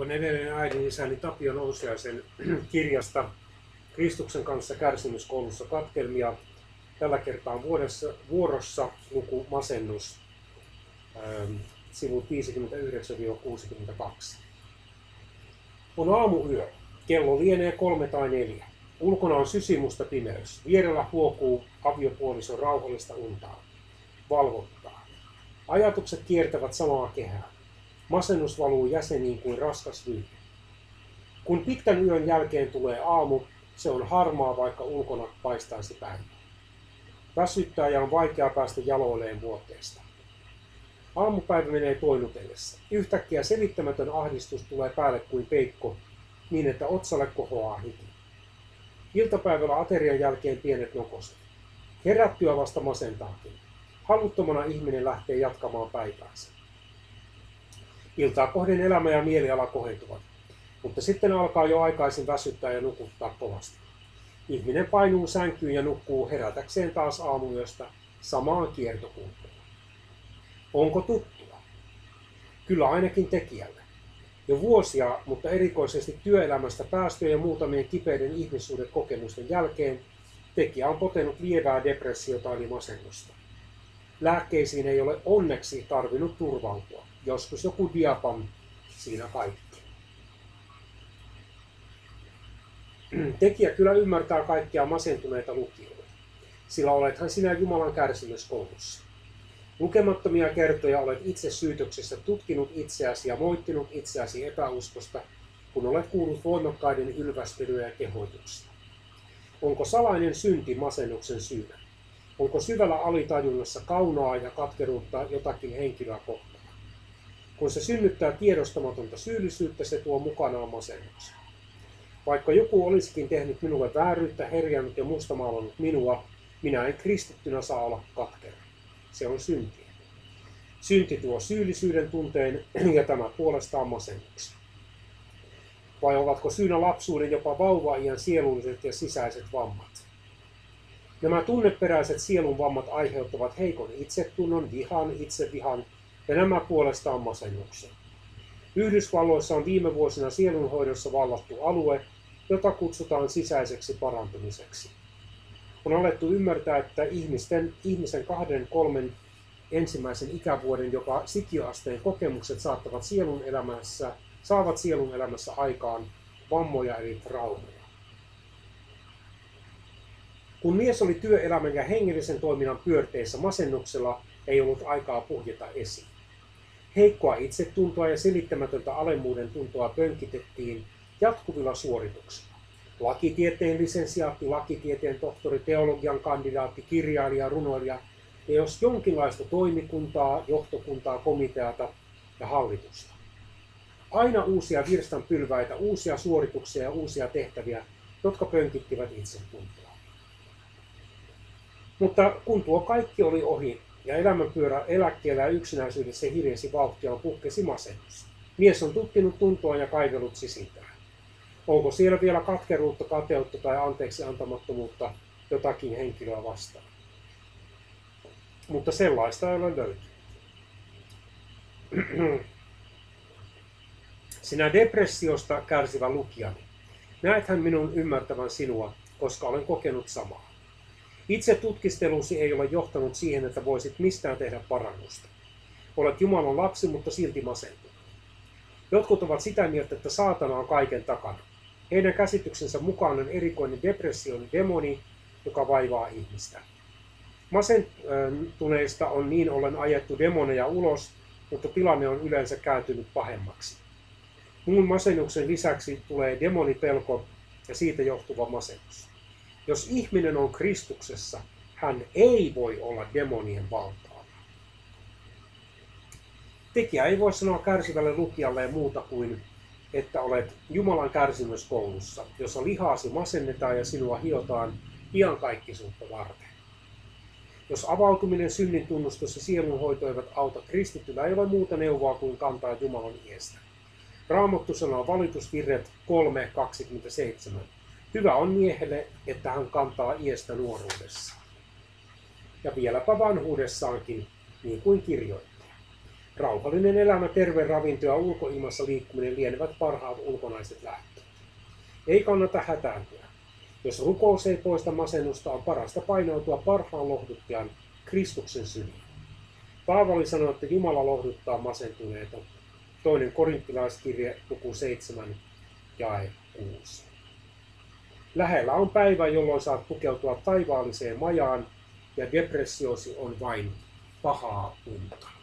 Luen edelleen äidin isäni Tapio Nousiaisen kirjasta Kristuksen kanssa kärsimyskoulussa katkelmia. Tällä kertaa vuodessa, vuorossa luku masennus, ähm, sivu 59-62. On aamuyö. Kello lienee kolme tai neljä. Ulkona on sysimusta pimeys. Vierellä huokuu aviopuolison rauhallista untaa. Valvottaa. Ajatukset kiertävät samaa kehää. Masennus valuu jäseniin kuin raskas vyyhti. Kun pitkän yön jälkeen tulee aamu, se on harmaa, vaikka ulkona paistaisi päivä. Väsyttää ja on vaikea päästä jaloilleen vuoteesta. Aamupäivä menee toinutellessa. Yhtäkkiä selittämätön ahdistus tulee päälle kuin peikko, niin että otsalle kohoaa hiki. Iltapäivällä aterian jälkeen pienet nokoset. Herättyä vasta masentaakin. Haluttomana ihminen lähtee jatkamaan päiväänsä. Iltaa kohden elämä ja mieliala kohentuvat, mutta sitten alkaa jo aikaisin väsyttää ja nukuttaa kovasti. Ihminen painuu sänkyyn ja nukkuu herätäkseen taas aamuyöstä samaan kiertokulkuun. Onko tuttua? Kyllä ainakin tekijälle. Jo vuosia, mutta erikoisesti työelämästä päästöjen ja muutamien kipeiden ihmissuuden kokemusten jälkeen tekijä on potenut lievää depressiota eli masennusta. Lääkkeisiin ei ole onneksi tarvinnut turvautua. Joskus joku diapam, siinä kaikki. Tekijä kyllä ymmärtää kaikkia masentuneita lukijoita, sillä olethan sinä Jumalan kärsimyskoulussa. Lukemattomia kertoja olet itse syytöksessä tutkinut itseäsi ja moittinut itseäsi epäuskosta, kun olet kuullut voimakkaiden ylvästelyjä ja kehoituksia. Onko salainen synti masennuksen syynä? Onko syvällä alitajunnassa kaunoa ja katkeruutta jotakin henkilöä kohtaan? Kun se synnyttää tiedostamatonta syyllisyyttä, se tuo mukanaan masennuksen. Vaikka joku olisikin tehnyt minulle vääryyttä, herjannut ja mustamaalannut minua, minä en kristittynä saa olla katkera. Se on synti. Synti tuo syyllisyyden tunteen ja tämä puolestaan masennuksen. Vai ovatko syynä lapsuuden jopa vauva-iän sielulliset ja sisäiset vammat? Nämä tunneperäiset sielun vammat aiheuttavat heikon itsetunnon, vihan, itsevihan ja nämä puolestaan masennuksen. Yhdysvalloissa on viime vuosina sielunhoidossa vallattu alue, jota kutsutaan sisäiseksi parantumiseksi. On alettu ymmärtää, että ihmisten, ihmisen kahden, kolmen ensimmäisen ikävuoden jopa sikiöasteen kokemukset saattavat sielun elämässä, saavat sielun elämässä aikaan vammoja eli traumeja. Kun mies oli työelämän ja hengellisen toiminnan pyörteissä masennuksella, ei ollut aikaa puhjeta esiin. Heikkoa itsetuntoa ja selittämätöntä alemmuuden tuntoa pönkitettiin jatkuvilla suorituksilla. Lakitieteen lisensiaatti, lakitieteen tohtori, teologian kandidaatti, kirjailija, runoilija ja jos jonkinlaista toimikuntaa, johtokuntaa, komiteata ja hallitusta. Aina uusia virstanpylväitä, uusia suorituksia ja uusia tehtäviä, jotka pönkittivät itsetuntoa. Mutta kun tuo kaikki oli ohi, ja elämänpyörä eläkkeellä ja yksinäisyydessä hiljensi vauhtia puhkesi masennus. Mies on tutkinut tuntoa ja kaivellut sisintään. Onko siellä vielä katkeruutta, kateutta tai anteeksi antamattomuutta jotakin henkilöä vastaan? Mutta sellaista ei ole löytynyt. Sinä depressiosta kärsivä lukijani, näethän minun ymmärtävän sinua, koska olen kokenut samaa. Itse tutkistelusi ei ole johtanut siihen, että voisit mistään tehdä parannusta. Olet Jumalan lapsi, mutta silti masentunut. Jotkut ovat sitä mieltä, että saatana on kaiken takana. Heidän käsityksensä mukaan on erikoinen depression demoni, joka vaivaa ihmistä. Masentuneista on niin ollen ajettu demoneja ulos, mutta tilanne on yleensä kääntynyt pahemmaksi. Muun masennuksen lisäksi tulee demonipelko ja siitä johtuva masennus. Jos ihminen on Kristuksessa, hän ei voi olla demonien valtaa. Tekijä ei voi sanoa kärsivälle lukijalle muuta kuin, että olet Jumalan kärsimyskoulussa, jossa lihaasi masennetaan ja sinua hiotaan iankaikkisuutta varten. Jos avautuminen synnin tunnustus ja sielunhoito eivät auta kristityllä, ei ole muuta neuvoa kuin kantaa Jumalan iestä. Raamattu sanoo valitusvirret 3.27. Hyvä on miehelle, että hän kantaa iestä nuoruudessa. Ja vieläpä vanhuudessaankin, niin kuin kirjoittaa. Rauhallinen elämä, terve ravinto ja ulkoilmassa liikkuminen lienevät parhaat ulkonaiset lääkkeet. Ei kannata hätääntyä. Jos rukous ei poista masennusta, on parasta painautua parhaan lohduttajan Kristuksen syliin. Paavali sanoi, että Jumala lohduttaa masentuneita. Toinen korinttilaiskirje, luku 7, jae 6. Lähellä on päivä, jolloin saat pukeutua taivaalliseen majaan ja depressiosi on vain pahaa unta.